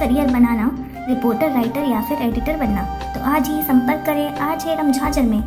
Career बनाना, reporter, writer या फिर editor बनना। तो आज ही संपर्क करें आज है रमझाझर में।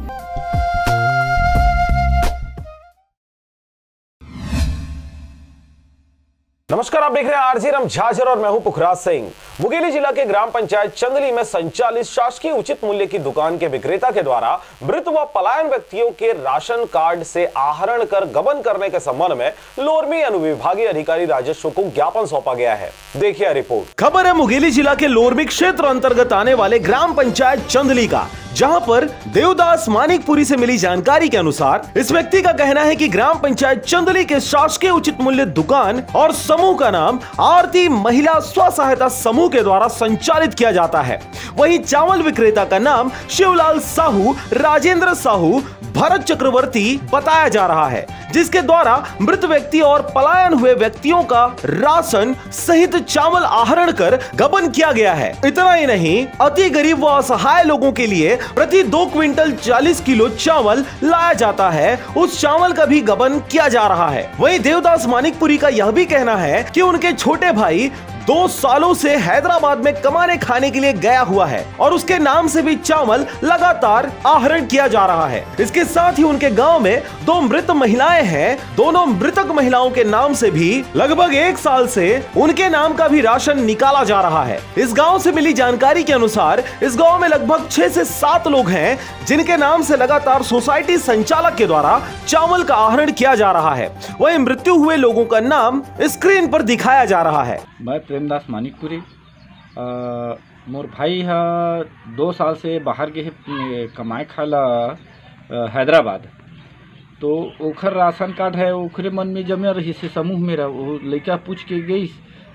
नमस्कार, आप देख रहे हैं आरजी राम झाझर और मैं हूँ पुखराज सिंह। मुंगेली जिला के ग्राम पंचायत चंदली में संचालित शासकीय उचित मूल्य की दुकान के विक्रेता के द्वारा मृत व पलायन व्यक्तियों के राशन कार्ड से आहरण कर गबन करने के संबंध में लोरमी अनुविभागीय अधिकारी राजस्व को ज्ञापन सौंपा गया है। देखिए रिपोर्ट। खबर है, मुंगेली जिला के लोरमी क्षेत्र अंतर्गत आने वाले ग्राम पंचायत चंदली का। जहाँ पर देवदास मानिकपुरी से मिली जानकारी के अनुसार, इस व्यक्ति का कहना है कि ग्राम पंचायत चंदली के शासकीय उचित मूल्य दुकान और समूह का नाम आरती महिला स्व सहायता समूह के द्वारा संचालित किया जाता है। वही चावल विक्रेता का नाम शिवलाल साहू, राजेंद्र साहू, भरत चक्रवर्ती बताया जा रहा है। जिसके द्वारा मृत व्यक्ति और पलायन हुए व्यक्तियों का राशन सहित चावल आहरण कर गबन किया गया है। इतना ही नहीं, अति गरीब व असहाय लोगों के लिए प्रति दो क्विंटल 40 किलो चावल लाया जाता है। उस चावल का भी गबन किया जा रहा है। वही देवदास मानिकपुरी का यह भी कहना है की उनके छोटे भाई दो सालों से हैदराबाद में कमाने खाने के लिए गया हुआ है और उसके नाम से भी चावल लगातार आहरण किया जा रहा है। इसके साथ ही उनके गाँव में दो मृत महिलाएँ हैं। दोनों मृतक महिलाओं के नाम से भी लगभग एक साल से उनके नाम का भी राशन निकाला जा रहा है। इस गाँव से मिली जानकारी के अनुसार इस गाँव में लगभग छह से सात लोग हैं, जिनके नाम से लगातार सोसाइटी संचालक के द्वारा चावल का आहरण किया जा रहा है। वही मृत्यु हुए लोगों का नाम स्क्रीन पर दिखाया जा रहा है। मैं प्रेमदास मानिकपुरी मोर भाई ह दो साल से बाहर गे हे कमाए खाए ला अ, हैदराबाद। तो ओखर राशन कार्ड है ओखरे मन में जमे रही से समूह मेरा वो लड़का पूछ के गई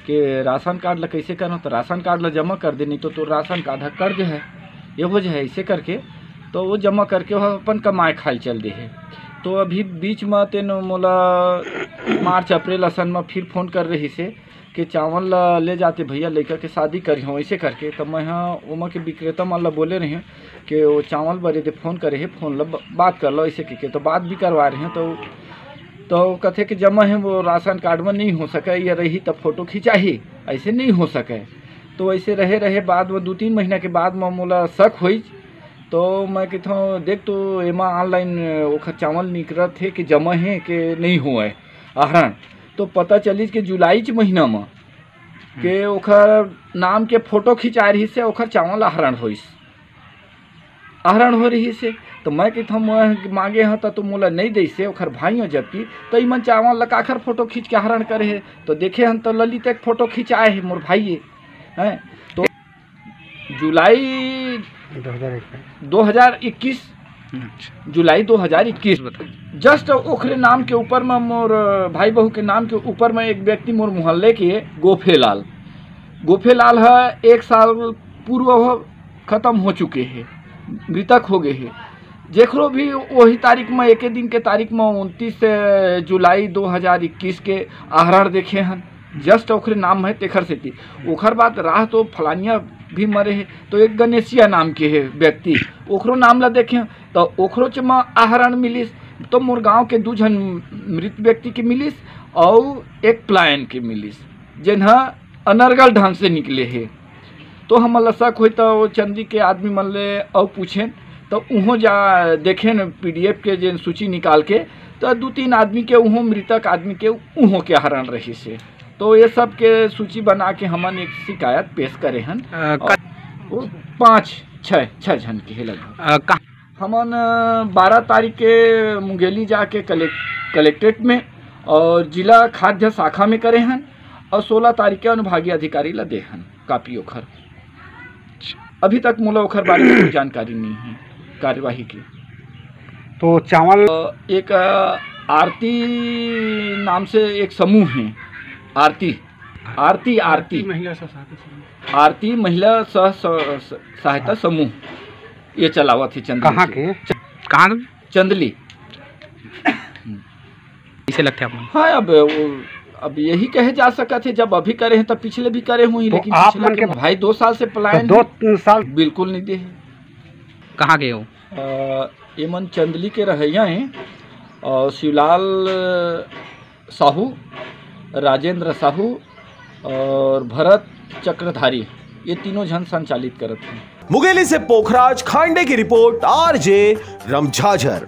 कि राशन कार्ड ला कैसे करना तो राशन कार्ड ला जमा कर दे नहीं तो तो राशन कार्ड है कर्ज है ये हो जाए ऐसे करके तो वो जमा करके वह अपन कमाए खाए चल दे है। तो अभी बीच में तेन मोला मार्च, अप्रैल असन में फिर फ़ोन कर रही से कि चावल ला ले जाते भैया लड़का के शादी करी हो, ऐसे करके। तब मैं यहाँ उमा के विक्रेता मन ला बोले रहे कि वो चावल बरे थे फ़ोन करे है, फ़ोन ला बात कर लो, ऐसे करके तो बात भी करवा रहे हैं तो तो कथे कि जमा है वो राशन कार्ड में नहीं हो सके, या रही तब फ़ोटो खिंचाही, ऐसे नहीं हो सके। तो ऐसे रहे रहे, बाद में दो तीन महीना के बाद में मोला शक हुई तो मैं कहता हूँ देख तो एमा ऑनलाइन ओखर चावल निकलत है कि जमा है कि नहीं हुआ है। आहरण। तो पता चली कि जुलाई के महीना में के ओखर नाम के फ़ोटो खिंचा रही से ओखर चावल आहरण होइस। आहरण हो रही से तो मैं कहता हूँ मांगे हैं तो मोला नहीं दे से ओखर भाई हो जबकि तो इमन चावल ला काखर फ़ोटो खींच के आहरण करे है। तो देखे हम तो ललित एक फ़ोटो खिंचाए है मोर भाई हैं? तो जुलाई 2021 जुलाई 2021 जस्ट ओखरे नाम के ऊपर में मोर, भाई बहू के नाम के ऊपर में एक व्यक्ति मोर मोहल्ले के गोफेलाल। गोफेलाल है, एक साल पूर्व खत्म हो चुके हैं, मृतक हो गए हैं। जेकरो भी वही तारीख में, एक दिन के तारीख में उनतीस जुलाई 2021 के आहरण देखे हैं। जस्ट ओखरे नाम है तेखर सेती। ओखर बाद राह तो फलानिया भी मरे है तो एक गणेशिया नाम के है व्यक्ति। ओकरो नाम ला देखे तो ओकरो च में आहरण मिलिस तो मोर गाँव के दू झन मृत व्यक्ति के मिलिस और एक प्लायन के मिलिस, जिन्हा अनर्गल ढंग से निकले है। तो हम शक हो तो चंदी के आदमी मन ले और पूछें तो उहों जा देखें पीडीएफ के जे सूची निकाल के तो दू तीन आदमी के, उहों मृतक आदमी के उहों के हरण रही से तो ये सब के सूची बना के हमन एक शिकायत पेश करे हन। वो पाँच छः छः जन के है लगभग। हमन बारह तारीख के मुंगेली जाके कलेक्ट कलेक्ट्रेट में और जिला खाद्य शाखा में करे हन और सोलह तारीख के अनुभागीय अधिकारी ला दे हन कापी ओखर। अभी तक मोला ओखर बारे में जानकारी नहीं है कार्यवाही की। तो चावल एक आरती नाम से एक समूह है। आरती आरती आरती. महिला आरती महिला सह सहायता समूह. ये चलावा है चंदली कहाँ के? कहाँ? चंदली। कैसे लगते हैं आपको हाँ अब वो अब यही कहे जा सका थे जब अभी करे हैं तब पिछले भी करे हुई तो लेकिन आप पिछला मन के भाई दो साल से तो पलायन दो साल बिल्कुल नहीं दे। कहाँ गए हो? ये मन चंदली के रहैया हैं और शिवलाल साहू राजेंद्र साहू और भरत चक्रधारी, ये तीनों जन संचालित करते हैं। मुगेली से पोखराज खांडे की रिपोर्ट, आरजे रमझाझर।